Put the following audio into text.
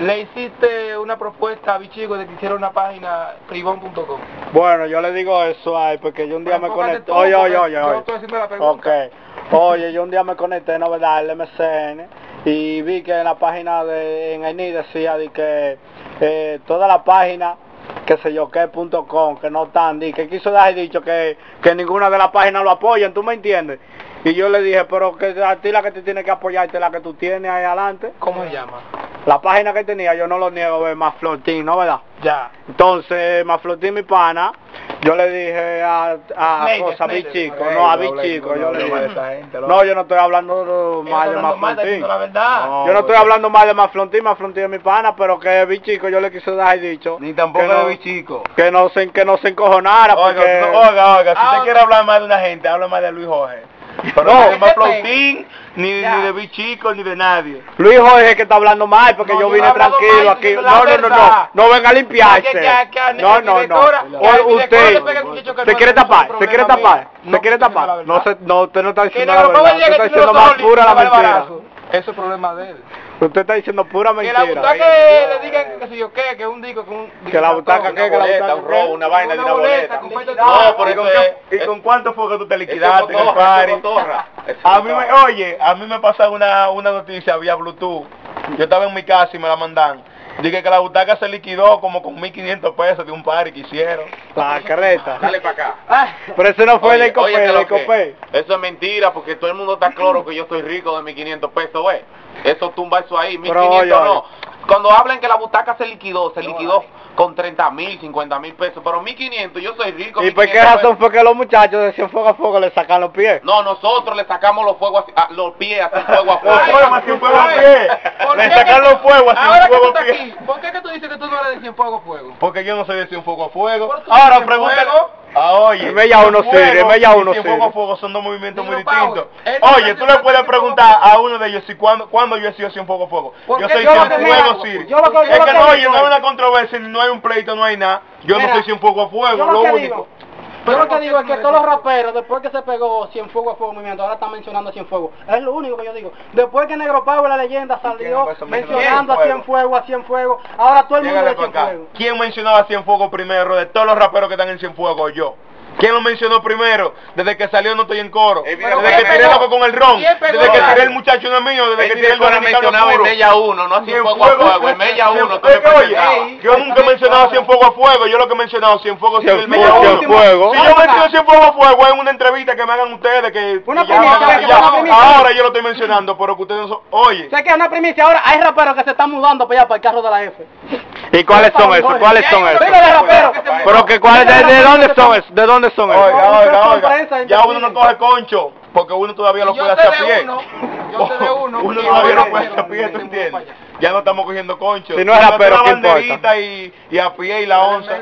Le hiciste una propuesta a Bichigo de que hiciera una página privón.com. Bueno, yo le digo eso ay, porque yo un día Pero me conecté. Oye, oye, porque oye, yo oye. estoy haciendo la pregunta. Ok. Oye, yo un día me conecté, no verdad, al MCN y vi que en la página de en ENI decía de que eh, toda la página que sé yo qué punto com, que no están, y que quiso dar dicho que, que ninguna de las páginas lo apoyan, ¿tú me entiendes? Y yo le dije, pero que a ti la que te tiene que apoyarte es la que tú tienes ahí adelante. ¿Cómo se llama? La página que tenía, yo no lo niego, es más flotín, ¿no verdad? Ya. Entonces, Maflotín, mi pana, yo le dije a, a, cosa, a mi leyes, chico, leyes, no, a no mi hables, chico, no yo le mal de dije. gente, No, yo no estoy hablando mal de mal, Maflotín. la verdad. Yo no estoy hablando mal de Maflotín, Maflotín es mi pana, pero que mi chico yo le quise dar dicho. Ni tampoco no, de bichico. que no se, que no se encojonara, Oiga, porque... oiga, oiga, si Ah, usted quiere hablar más de una gente, habla más de Luis Jorge. Pero No, no, de más ¿qué te- Flautín, ni, Ya. ni de bichico, ni de nadie. Luis Jorge que está hablando mal, porque No, yo vine tranquilo mal, aquí. No, no, no, no, no venga a limpiarse. Que- que- que a- No, no, no. O- Usted se quiere tapar, se quiere tapar, No, se quiere tapar. No, se, no, usted no está diciendo la verdad. Usted está diciendo más pura la mentira. Eso es problema de él. Usted está diciendo pura Que la mentira. butaca le digan que sé yo qué, que un disco, que un... Que la butaca, ¿qué? Que la boleta, butaca, un robo, una vaina de Una boleta, No, por ¿Y eso con ¿Y con cuánto fue que tú te liquidaste en el party? A mí me, oye, a mí me pasaba una, una noticia vía Bluetooth. Yo estaba en mi casa y me la mandan. Dije que la butaca se liquidó como con 1500 pesos de un party que hicieron. La carreta. Dale para acá. Pero ese no fue Oye, de Copé, que- Copé. Eso es mentira porque todo el mundo está claro que yo estoy rico de mis 500 pesos, ¿ves? Eso tumba eso ahí, Pero, 1500 oye, no. Cuando hablan que la butaca se liquidó, se liquidó con 30 mil, 50 mil pesos, pero 1500, yo soy rico. ¿Y por qué 1500 razón fue que los muchachos decían fuego a fuego le sacan los pies? No, nosotros le sacamos los fuegos a- los pies fuego a Los fuego. fuegos así fuego a pie. ¿Por Le sacan los fuegos así Ahora que tú fuego a estás pie. aquí, ¿por qué que tú dices que tú no eres de Cienfuegos a Fuego? Porque yo no soy de Cienfuego a Fuego. ¿Por qué Ahora pregúntale. Ah, oye. En Mella uno sigue, en Mella uno Cienfuego sigue. a Fuego son dos movimientos muy distintos. Oye, tú le puedes preguntar a uno de ellos si cuándo, cuándo yo he sido Cienfuego a Fuego. ¿Por Yo soy lo que- yo Es que no, oye, no hay una controversia, no hay un pleito, no hay nada. Yo no soy Cienfuego a Fuego, lo único. Yo lo que digo es que todos los raperos, después que se pegó Cienfuegos a Fuego Movimiento, ahora están mencionando a Cienfuegos. Es lo único que yo digo. Después que Negro Power, la leyenda, salió a mencionando a Cienfuegos? A Cienfuegos, ahora todo el mundo de. Cienfuegos. ¿Quién mencionaba Cienfuegos primero de todos los raperos que están en Cienfuegos? Yo. ¿Quién lo mencionó primero? Desde que salió no estoy en coro. El Desde que tiré loco con el ron. ¿Quién pegó Desde que tiré el muchacho no es mío. Desde que tiré el dominicano mencionaba en. Mella 1, no así fuego a fuego, en Mella 1. Cien- es que, oye, yo nunca he mencionado Cienfuegos a fuego, yo lo que he mencionado Cienfuegos es el Mella uno. Cienfuegos. Si yo menciono Cienfuegos a fuego en una entrevista que me hagan ustedes que Una primicia, ahora yo lo estoy mencionando, pero que ustedes no son, oye, Sé que es una primicia ahora, hay raperos que se están mudando para allá, para el carro de la F. ¿Y cuáles son esos? ¿Cuáles son esos? Dile de rapero. Pero que cuáles, de, de dónde son esos? ¿De dónde son esos? Oiga, oiga, oiga. Ya uno no coge concho, porque uno todavía lo puede hacer a pie. uno, yo sé de uno, Uno todavía no lo puede hacer a pie, ¿tú entiendes? Ya no estamos cogiendo concho. Si no es rapero, ¿qué la importa? banderita y, y a pie y la onza.